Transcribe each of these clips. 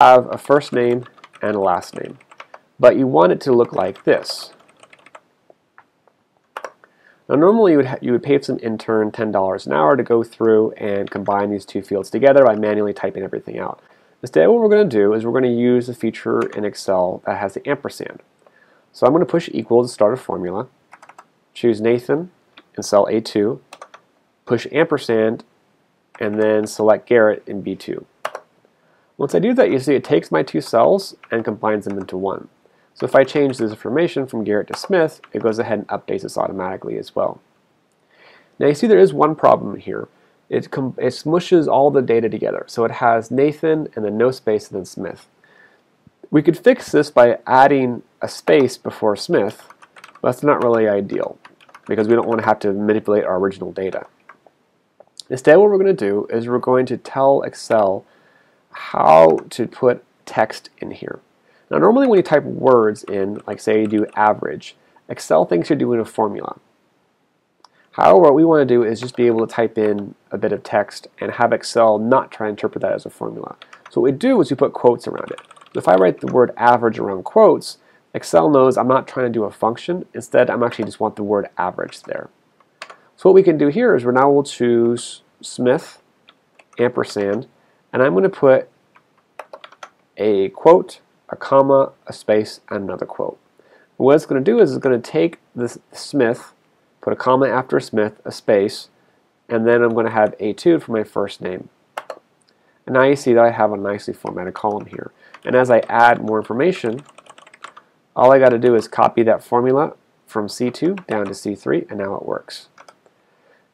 have a first name and a last name, but you want it to look like this. Now normally you would, you would pay some intern $10 an hour to go through and combine these two fields together by manually typing everything out. Instead what we're going to do is we're going to use a feature in Excel that has the ampersand. So I'm going to push equal to start a formula, choose Nathan in cell A2, push ampersand, and then select Garrett in B2. Once I do that, you see it takes my two cells and combines them into one. So if I change this information from Garrett to Smith, it goes ahead and updates this automatically as well. Now you see there is one problem here. It, it smushes all the data together. So it has Nathan and then no space and then Smith. We could fix this by adding a space before Smith, but that's not really ideal because we don't want to have to manipulate our original data. Instead, what we're going to do is we're going to tell Excel how to put text in here. Now normally when you type words in, like say you do average, Excel thinks you're doing a formula. However, what we want to do is just be able to type in a bit of text and have Excel not try to interpret that as a formula. So what we do is we put quotes around it. If I write the word average around quotes, Excel knows I'm not trying to do a function. Instead, I'm actually just want the word average there. So what we can do here is we're now we'll choose Smith, ampersand, and I'm going to put a quote a comma, a space, and another quote. what it's going to do is it's going to take this Smith, put a comma after Smith, a space, and then I'm going to have A2 for my first name. And now you see that I have a nicely formatted column here. And as I add more information, all I got to do is copy that formula from C2 down to C3, and now it works.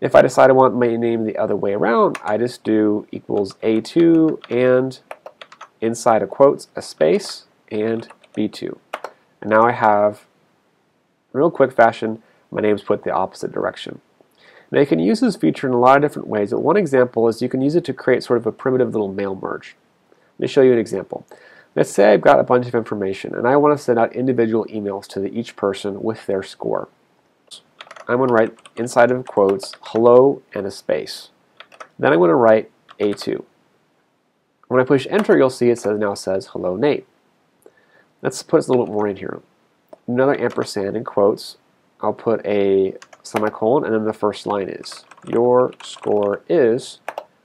If I decide I want my name the other way around, I just do equals A2 and inside of quotes a space and B2. And now I have, real quick fashion, my name's put the opposite direction. Now you can use this feature in a lot of different ways, but one example is you can use it to create sort of a primitive little mail merge. Let me show you an example. Let's say I've got a bunch of information and I want to send out individual emails to the, each person with their score. I'm going to write inside of quotes hello and a space. Then I'm going to write A2. When I push enter, you'll see it says now says hello Nate. Let's put a little bit more in here. Another ampersand in quotes. I'll put a semicolon and then the first line is your score is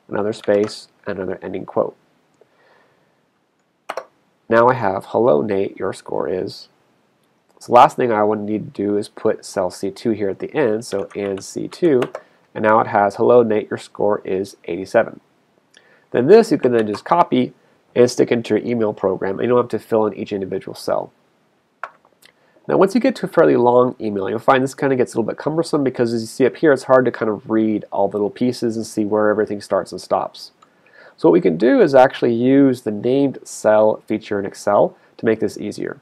another space another ending quote. Now I have hello Nate, your score is. So last thing I would need to do is put cell C2 here at the end, so and C2, and now it has hello Nate, your score is 87. Then this you can then just copy and stick into your email program and you don't have to fill in each individual cell. Now once you get to a fairly long email, you'll find this kind of gets a little bit cumbersome because as you see up here, it's hard to kind of read all the little pieces and see where everything starts and stops. So what we can do is actually use the named cell feature in Excel to make this easier.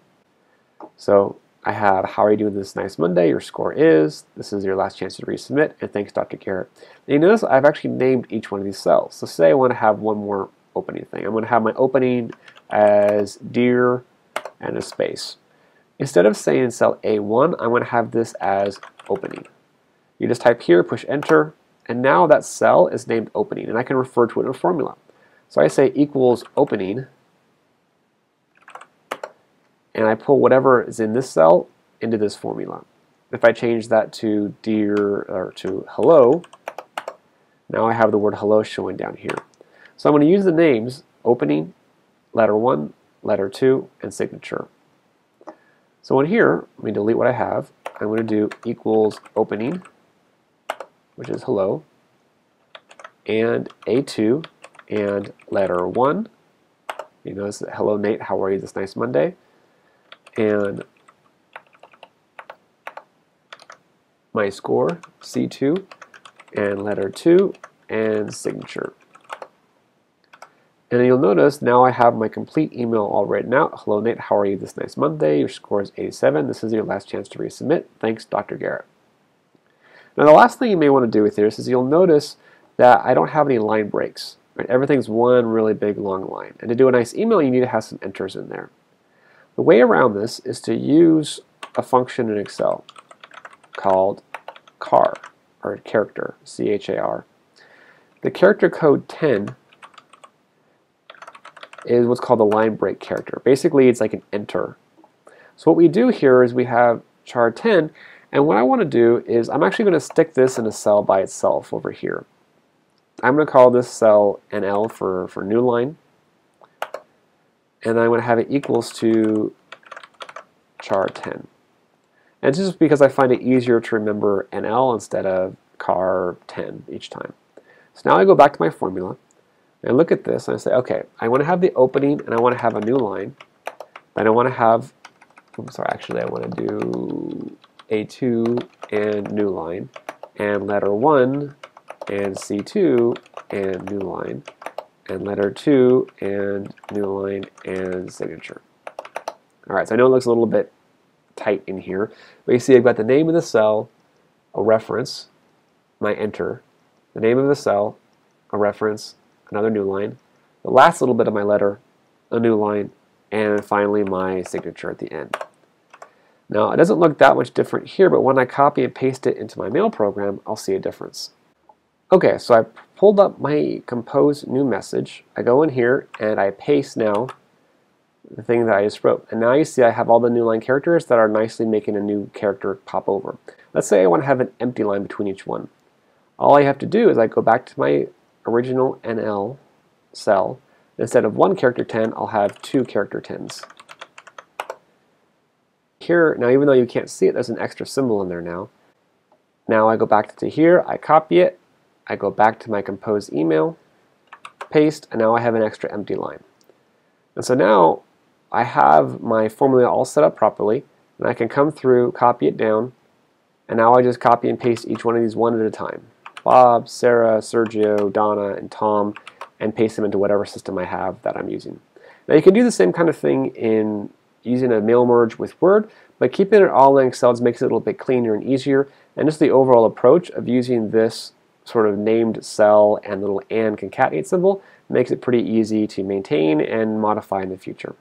So I have, how are you doing this nice Monday? Your score is, this is your last chance to resubmit, and thanks Dr. Garrett. And you notice I've actually named each one of these cells. So say I want to have one more opening thing. I'm going to have my opening as dear and a space. Instead of saying cell A1, I'm going to have this as opening. You just type here, push enter, and now that cell is named opening, and I can refer to it in a formula. So I say equals opening, and I pull whatever is in this cell into this formula. If I change that to dear or to hello, now I have the word hello showing down here. So I'm going to use the names opening, letter 1, letter 2, and signature. So in here, let me delete what I have. I'm going to do equals opening, which is hello, and A2 and letter 1. You notice that hello Nate, how are you this nice Monday? And my score, C2, and letter 2, and signature. And you'll notice now I have my complete email all written out. Hello Nate, how are you this nice Monday? Your score is 87. This is your last chance to resubmit. Thanks, Dr. Garrett. Now the last thing you may want to do with this is you'll notice that I don't have any line breaks. Right? Everything's one really big long line. And to do a nice email, you need to have some enters in there. The way around this is to use a function in Excel called char, or character, C-H-A-R. The character code 10 is what's called the line break character. Basically, it's like an enter. So what we do here is we have char 10, and what I want to do is I'm actually going to stick this in a cell by itself over here. I'm going to call this cell NL for, for new line, and I'm going to have it equals to char 10. And this is because I find it easier to remember NL instead of car 10 each time. So now I go back to my formula, and I look at this, and I say, okay, I want to have the opening, and I want to have a new line. Then I want to have, I'm sorry, actually I want to do A2 and new line, and letter 1 and C2 and new line, and letter 2 and new line and signature. All right, so I know it looks a little bit tight in here, but you see I've got the name of the cell, a reference, my enter, the name of the cell, a reference, another new line, the last little bit of my letter, a new line, and finally my signature at the end. Now, it doesn't look that much different here, but when I copy and paste it into my mail program, I'll see a difference. Okay, so I pulled up my compose new message. I go in here and I paste now the thing that I just wrote. And now you see I have all the new line characters that are nicely making a new character pop over. Let's say I want to have an empty line between each one. All I have to do is I go back to my original NL cell. Instead of one character 10, I'll have two character 10s. Here, now even though you can't see it, there's an extra symbol in there now. Now I go back to here, I copy it, I go back to my compose email, paste, and now I have an extra empty line. And so now I have my formula all set up properly, and I can come through, copy it down, and now I just copy and paste each one of these one at a time. Bob, Sarah, Sergio, Donna, and Tom, and paste them into whatever system I have that I'm using. Now you can do the same kind of thing in using a mail merge with Word, but keeping it all in Excel makes it a little bit cleaner and easier, and just the overall approach of using this sort of named cell and little and concatenate symbol makes it pretty easy to maintain and modify in the future.